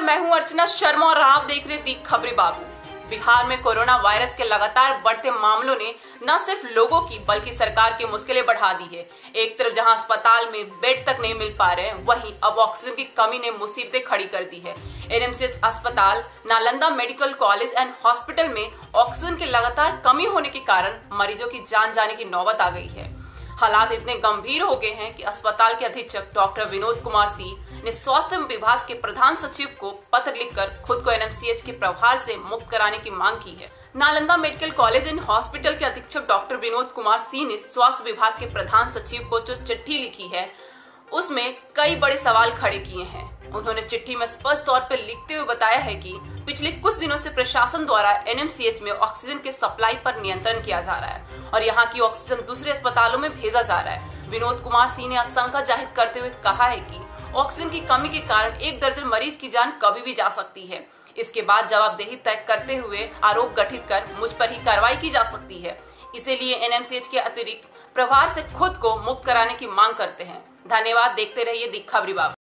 मैं हूँ अर्चना शर्मा और आप देख रहे दी खबरी बाबू। बिहार में कोरोना वायरस के लगातार बढ़ते मामलों ने न सिर्फ़ लोगों की, बल्कि सरकार की मुश्किलें बढ़ा दी है। एक तरफ़ जहाँ अस्पताल में बेड तक नहीं मिल पा रहे हैं, वहीं अब ऑक्सीजन की कमी ने मुसीबतें खड़ी कर दी है। एनएमसीएच अस्पताल, Nalanda medical college and hospital में ऑक्सीजन की लगातार कमी होने के कारण मरीजों की जान जाने की नौबत आ गई है। हालात इतने गंभीर हो गए हैं कि अस्पताल के अधीक्षक डॉक्टर विनोद कुमार सिंह ने स्वास्थ्य विभाग के प्रधान सचिव को पत्र लिखकर खुद को एनएमसीएच के प्रभार से मुक्त कराने की मांग की है। Nalanda medical college and hospital के अधीक्षक डॉक्टर विनोद कुमार सिंह ने स्वास्थ्य विभाग के प्रधान सचिव को जो चिट्ठी लिखी है, उसमें कई बड़े सवाल खड़े किए हैं। उन्होंने चिट्ठी में स्पष्ट तौर पर लिखते हुए बताया है कि पिछले कुछ दिनों से प्रशासन द्वारा एनएमसीएच में ऑक्सीजन के सप्लाई पर नियंत्रण किया जा रहा है और यहाँ की ऑक्सीजन दूसरे अस्पतालों में भेजा जा रहा है। विनोद कुमार सिंह ने आशंका ज़ाहिर करते हुए कहा है कि ऑक्सीजन की कमी के कारण एक दर्जन मरीज़ की जान कभी भी जा सकती है। इसके बाद जवाबदेही तय करते हुए आरोप गठित कर मुझ पर ही कार्रवाई की जा सकती है। इसीलिए एनएमसीएच के अतिरिक्त प्रभार से खुद को मुक्त कराने की मांग करते हैं। धन्यवाद, देखते रहिए दिखा खबरी बाबू